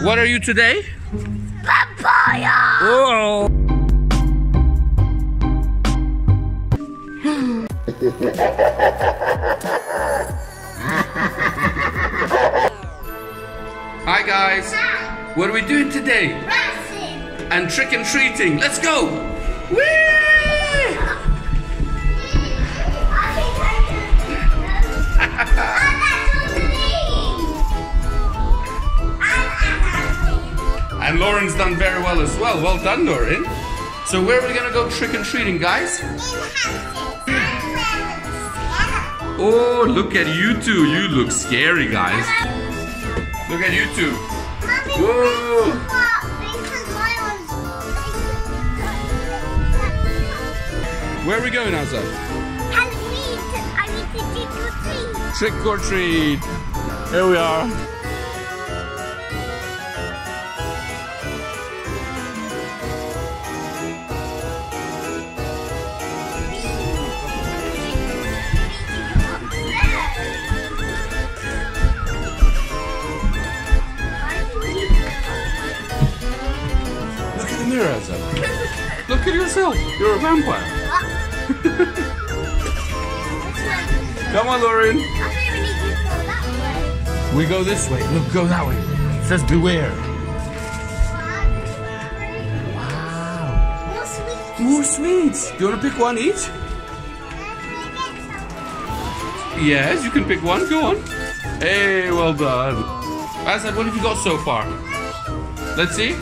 What are you today? Papaya! Oh. Hi guys. What are we doing today? Racing! And trick and treating. Let's go. Whee! And Lorin's done very well as well. Well done, Lorin. So where are we gonna go trick and treating, guys? Oh, look at you two. You look scary, guys. Look at you two. Whoa. Where are we going, Azad? Trick or treat. Here we are. Look at the mirror, Azad. Look at yourself. You're a vampire. Come on, Lorin. We go this way. Look, go that way. It says beware. Wow. More sweets. Do you want to pick one each? Yes, you can pick one. Go on. Hey, well done. Azad, what have you got so far? Let's see.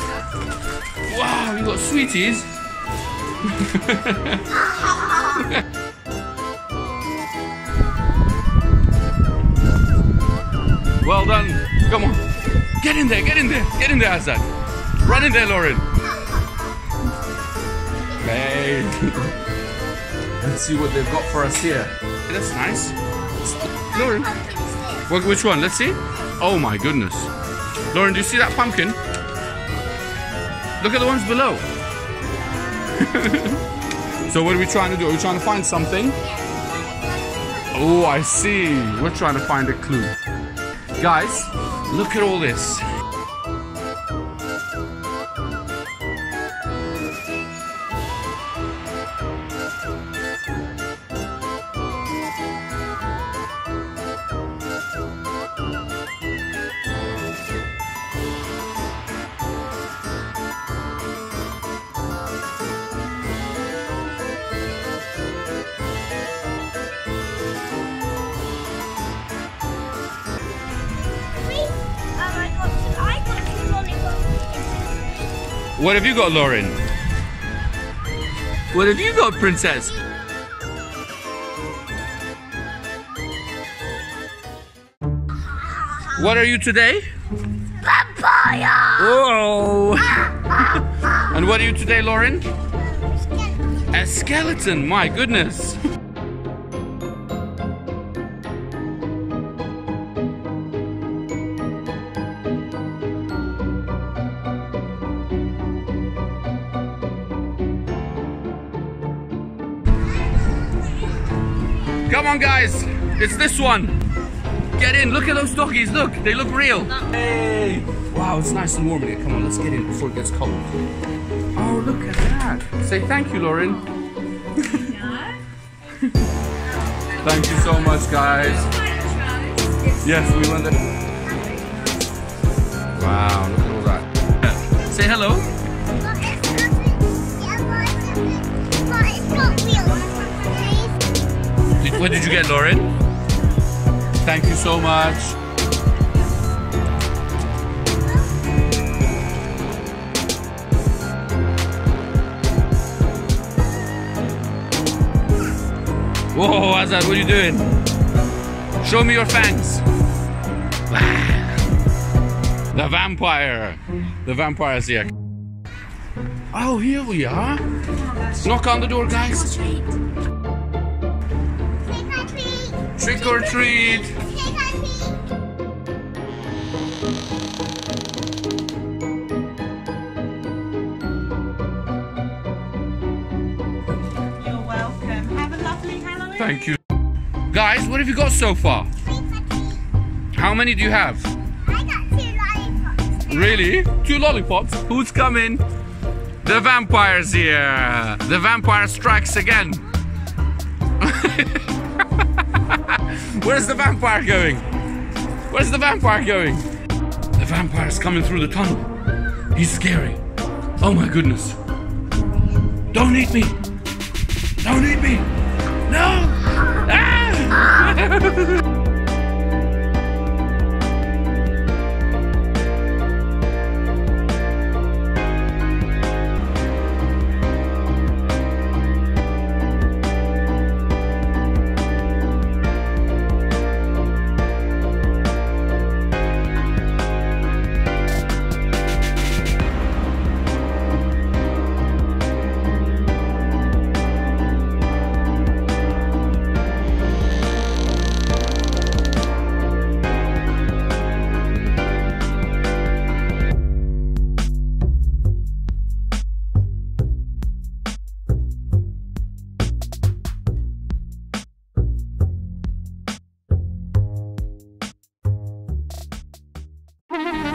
You got sweeties. well done. Come on. Get in there, get in there, get in there, Azad. Run in there, Lorin. Hey. Let's see what they've got for us here. That's nice. Lorin. Which one? Let's see. Oh my goodness. Lorin, do you see that pumpkin? Look at the ones below. so what are we trying to do? Are we trying to find something? Oh, I see. We're trying to find a clue. Guys, look at all this. What have you got, Lorin? What have you got, Princess? What are you today? Papaya! Oh! and what are you today, Lorin? A skeleton, my goodness. Come on, guys. It's this one. Get in. Look at those doggies. Look, they look real. Hey. Wow, it's nice and warm in here. Come on, let's get in before it gets cold. Oh, look at that. Say thank you, Lorin. thank you so much, guys. Yes, we went there. Wow, look at all that. Say hello. What did you get, Lorin? Thank you so much. Whoa, Azad, what are you doing? Show me your fangs. the vampire. The vampire's here. Oh, here we are. Knock on the door, guys. Trick or treat. You're welcome. Have a lovely Halloween. Thank you. Guys, what have you got so far? How many do you have? I got two lollipops Really? Two lollipops? Who's coming? The vampire's here. The vampire strikes again. Where's the vampire going? Where's the vampire going? The vampire's coming through the tunnel. He's scary. Oh my goodness. Don't eat me. Don't eat me. No. Ah!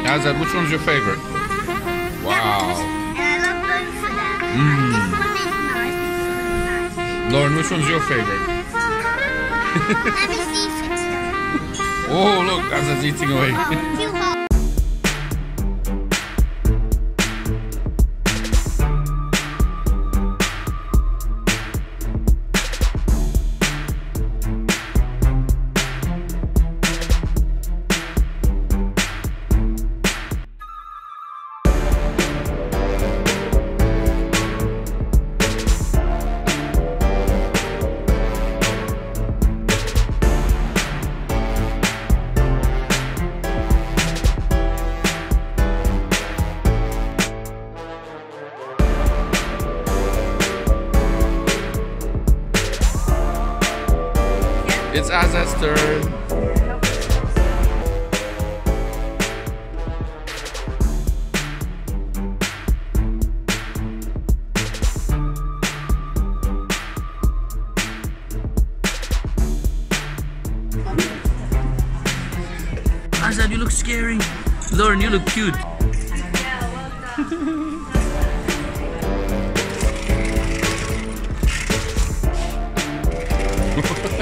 Azad, which one's your favorite? Wow. And I love both of them. Mm. This one is nice, this one is nice. Lorin, which one's your favorite? Let me see if it's Oh, look, Azad's eating away. It's Azad's turn. Azad, you look scary. Lorin, you look cute. Wow,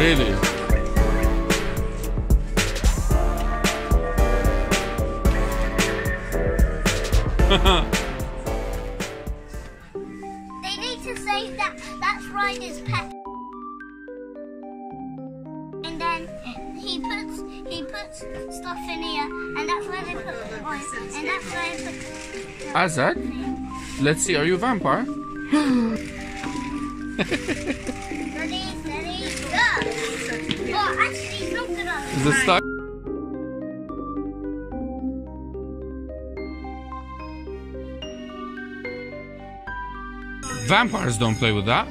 Really? They need to say that that's Ryder's pet. And then he puts he puts stuff in here, and that's where they put the oil, and that's where they put. Azad, let's see, are you a vampire? Is it stuck? Vampires don't play with that.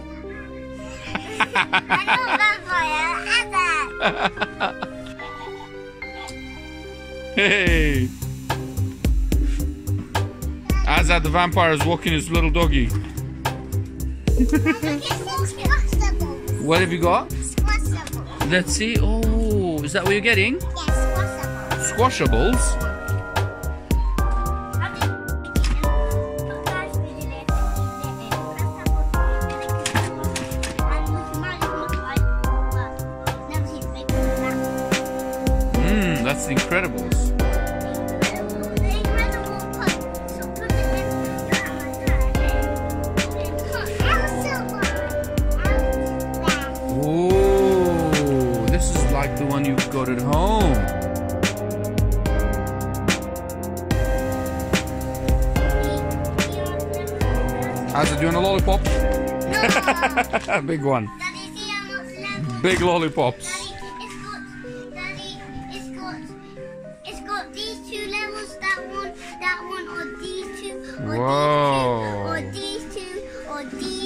I know vampire. Hey! Azad the vampire is walking his little doggy. Look, it's squashable. What have you got? Let's see. Oh, is that what you're getting? Yes, squashable. Squashables? I think- But the one you've got at home. Azad, do you want a lollipop? No. Big one. Daddy, see how much left? Big lollipops. Daddy, it's got, Daddy, it's got, it's got these two levels, that one, that one, or these two, or Whoa. these two, or these two, or these two.